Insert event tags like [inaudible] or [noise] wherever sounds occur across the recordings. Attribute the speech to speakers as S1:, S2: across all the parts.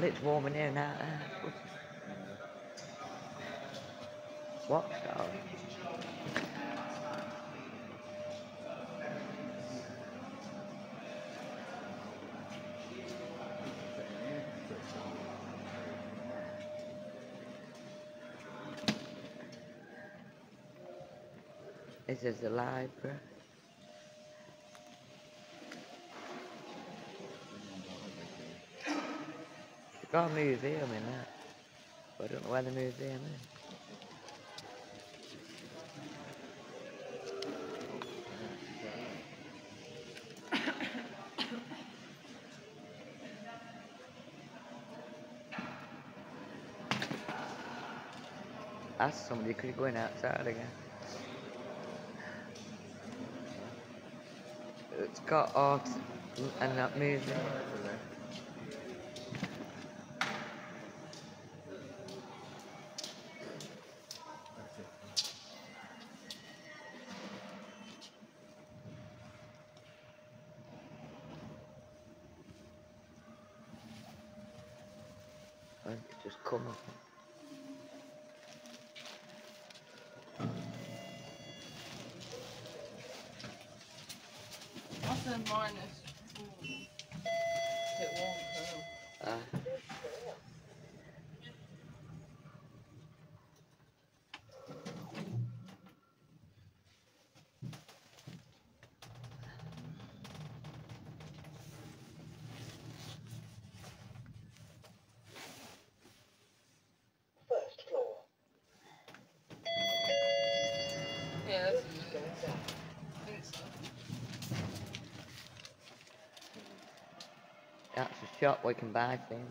S1: tell it's warm in here now. What? Oh. This is the library. Got a museum in that. But I don't know where the museum is. [coughs] Ask somebody, could you go in outside again? It's got art and that museum. Think just come up.
S2: What's the minus? It won't come.
S1: Uh,
S2: that's
S1: a shop we can buy things.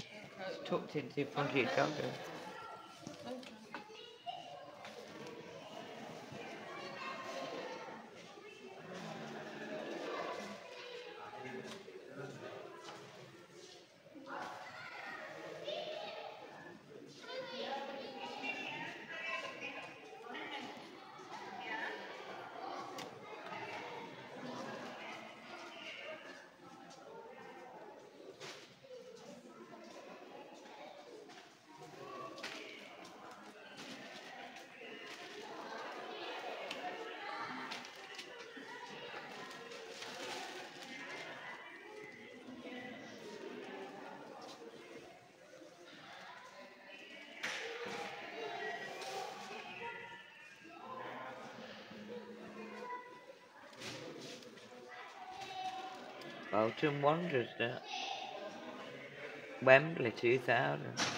S1: It's tucked into the front of your. Bolton Wanderers, that. Wembley 2000.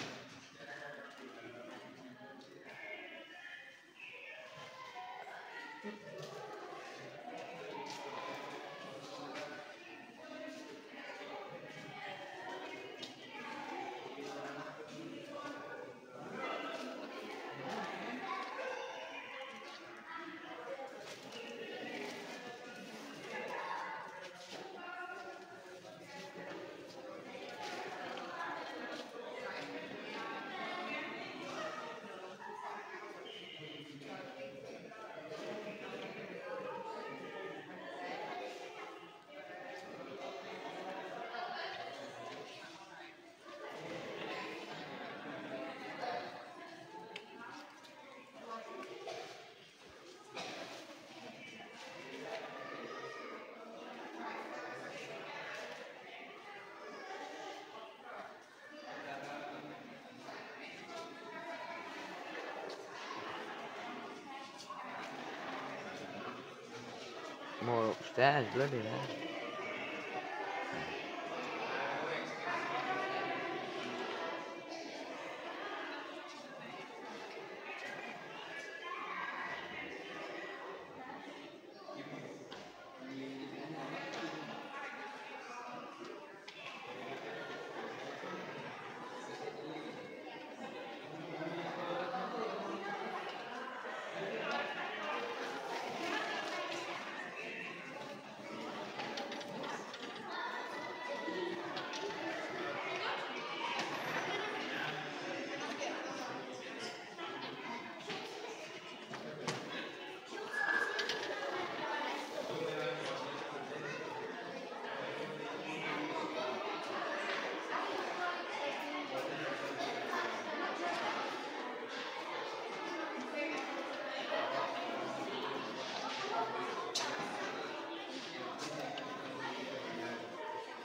S1: More upstairs, bloody hell.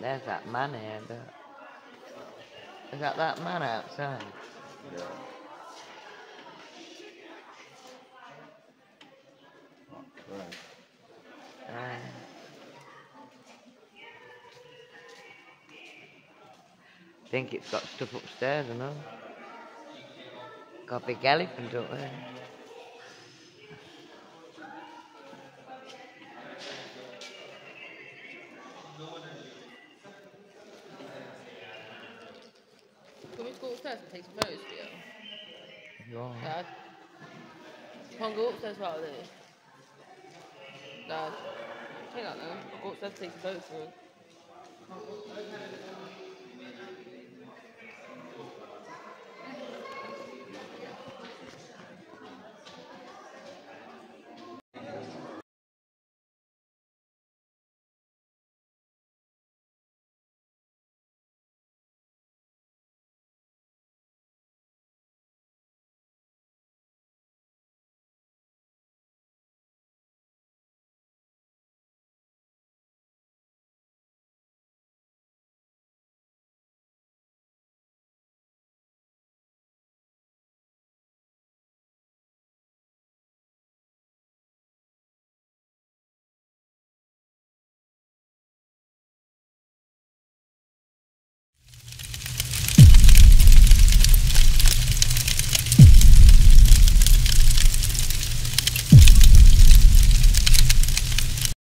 S1: There's that man here. Is that that man outside?
S3: Yeah.
S1: Uh, think it's got stuff upstairs, I know. Got a big elephant up there.
S2: Upstairs and take some photos for you?
S1: You want.
S2: Dad? Come on, go upstairs while I do. Dad. Take that now. Go upstairs and take some photos for us.